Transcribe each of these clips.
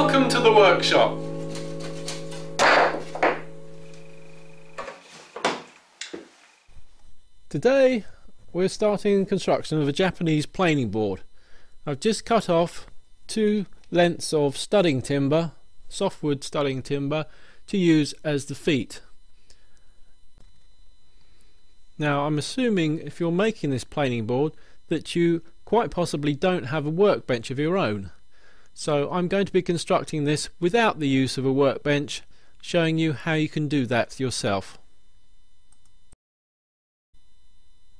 Welcome to the workshop. Today we're starting construction of a Japanese planing board. I've just cut off two lengths of studding timber, softwood studding timber, to use as the feet. Now I'm assuming if you're making this planing board that you quite possibly don't have a workbench of your own. So I'm going to be constructing this without the use of a workbench, showing you how you can do that yourself.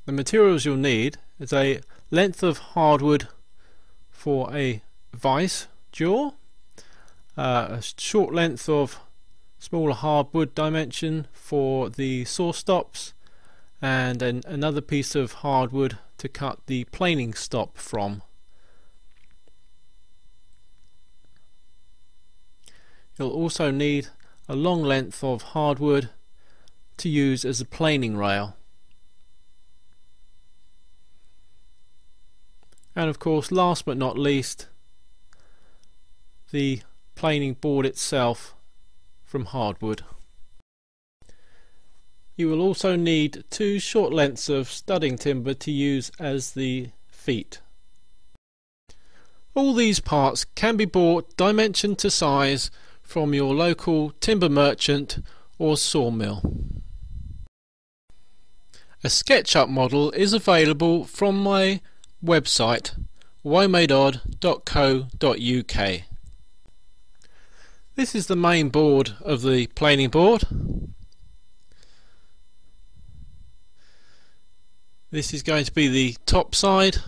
The materials you'll need is a length of hardwood for a vice jaw, uh, a short length of smaller hardwood dimension for the saw stops, and an, another piece of hardwood to cut the planing stop from. You'll also need a long length of hardwood to use as a planing rail. and of course last but not least the planing board itself from hardwood. You will also need two short lengths of studding timber to use as the feet. All these parts can be bought dimension to size from your local timber merchant or sawmill. A SketchUp model is available from my Website womadeod.co.uk This is the main board of the planing board. This is going to be the top side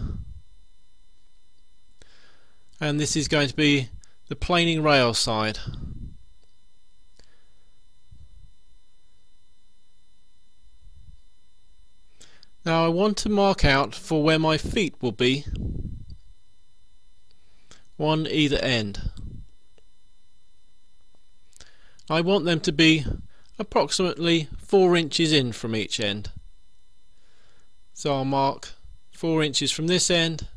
and this is going to be the planing rail side. Want to mark out for where my feet will be one either end. I want them to be approximately 4 inches in from each end. So I'll mark 4 inches from this end,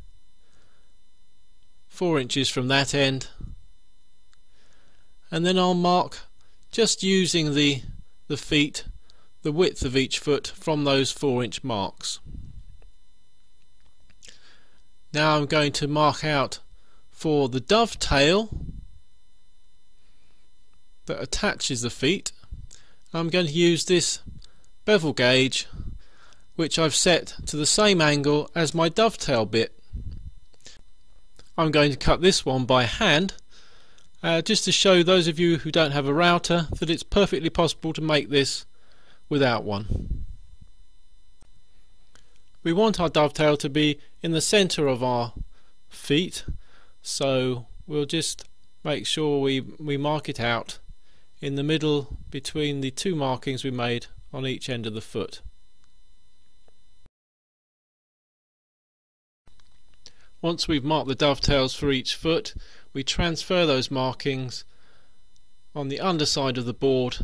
4 inches from that end, and then I'll mark just using the the feet the width of each foot from those 4 inch marks. Now I'm going to mark out for the dovetail that attaches the feet. I'm going to use this bevel gauge which I've set to the same angle as my dovetail bit. I'm going to cut this one by hand uh, just to show those of you who don't have a router that it's perfectly possible to make this without one. We want our dovetail to be in the center of our feet so we'll just make sure we, we mark it out in the middle between the two markings we made on each end of the foot. Once we've marked the dovetails for each foot we transfer those markings on the underside of the board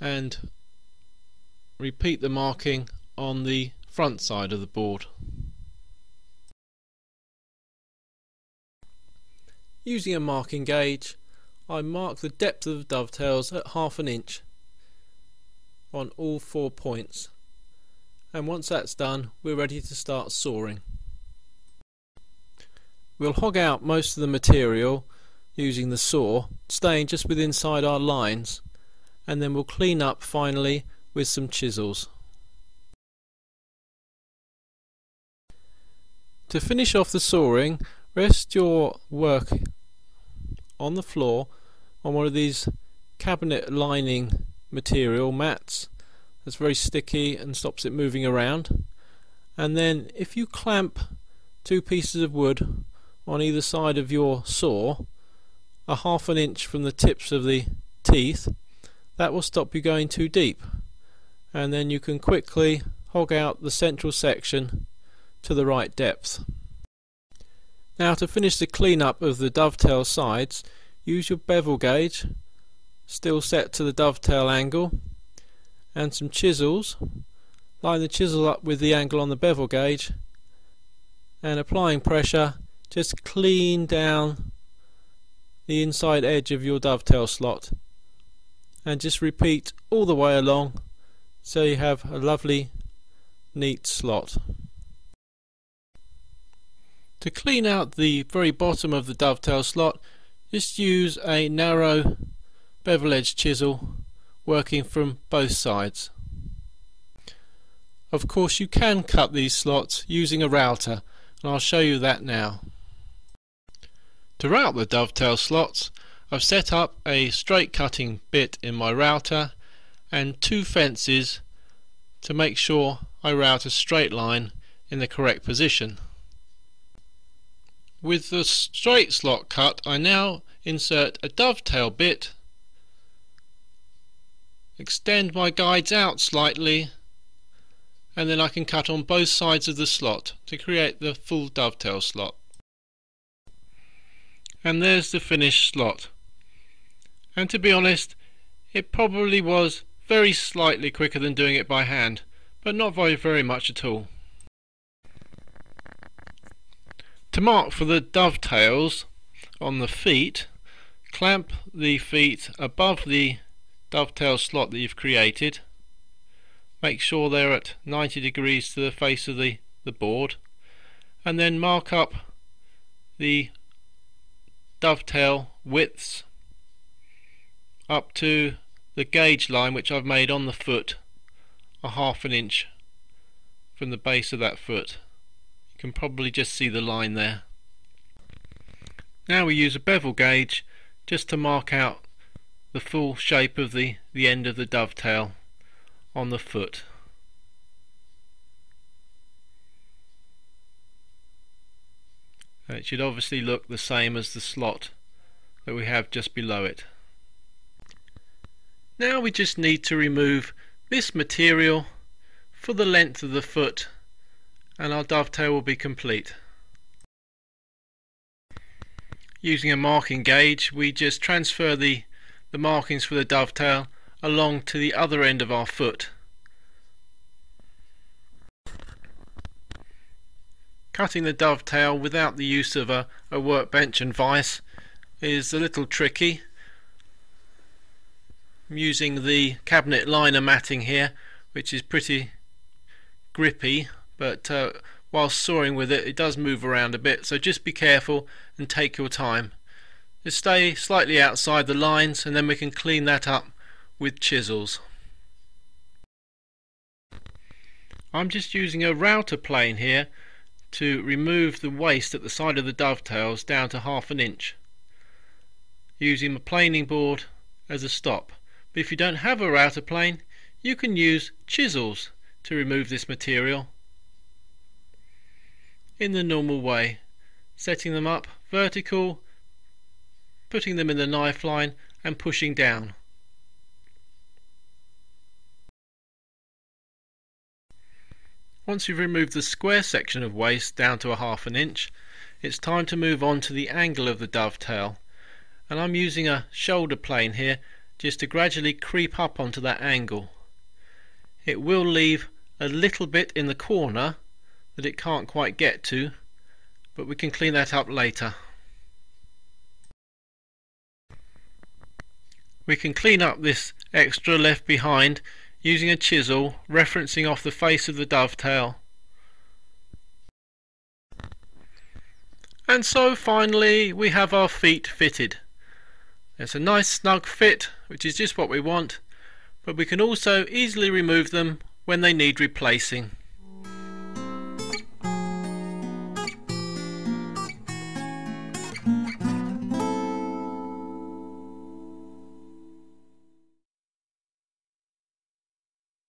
and repeat the marking on the front side of the board. Using a marking gauge I mark the depth of the dovetails at half an inch on all four points and once that's done we're ready to start sawing. We'll hog out most of the material using the saw staying just within inside our lines and then we'll clean up finally with some chisels. To finish off the sawing, rest your work on the floor on one of these cabinet lining material mats that's very sticky and stops it moving around and then if you clamp two pieces of wood on either side of your saw a half an inch from the tips of the teeth that will stop you going too deep and then you can quickly hog out the central section to the right depth. Now to finish the cleanup of the dovetail sides use your bevel gauge still set to the dovetail angle and some chisels. Line the chisel up with the angle on the bevel gauge and applying pressure just clean down the inside edge of your dovetail slot. And just repeat all the way along so you have a lovely neat slot. To clean out the very bottom of the dovetail slot just use a narrow bevel edge chisel working from both sides. Of course you can cut these slots using a router and I'll show you that now. To route the dovetail slots I've set up a straight cutting bit in my router and two fences to make sure I route a straight line in the correct position. With the straight slot cut I now insert a dovetail bit extend my guides out slightly and then I can cut on both sides of the slot to create the full dovetail slot. And there's the finished slot. And to be honest, it probably was very slightly quicker than doing it by hand, but not very, very much at all. To mark for the dovetails on the feet, clamp the feet above the dovetail slot that you've created make sure they're at 90 degrees to the face of the, the board and then mark up the dovetail widths up to the gauge line which I've made on the foot a half an inch from the base of that foot you can probably just see the line there now we use a bevel gauge just to mark out the full shape of the, the end of the dovetail on the foot. it should obviously look the same as the slot that we have just below it. Now we just need to remove this material for the length of the foot and our dovetail will be complete. Using a marking gauge we just transfer the the markings for the dovetail along to the other end of our foot. Cutting the dovetail without the use of a, a workbench and vise is a little tricky. I'm using the cabinet liner matting here which is pretty grippy but uh, whilst sawing with it it does move around a bit so just be careful and take your time. Just stay slightly outside the lines and then we can clean that up with chisels. I'm just using a router plane here to remove the waste at the side of the dovetails down to half an inch using my planing board as a stop. But if you don't have a router plane you can use chisels to remove this material in the normal way setting them up vertical putting them in the knife line and pushing down. Once you've removed the square section of waste down to a half an inch, it's time to move on to the angle of the dovetail. And I'm using a shoulder plane here just to gradually creep up onto that angle. It will leave a little bit in the corner that it can't quite get to, but we can clean that up later. We can clean up this extra left behind using a chisel referencing off the face of the dovetail. And so finally we have our feet fitted. It's a nice snug fit which is just what we want but we can also easily remove them when they need replacing.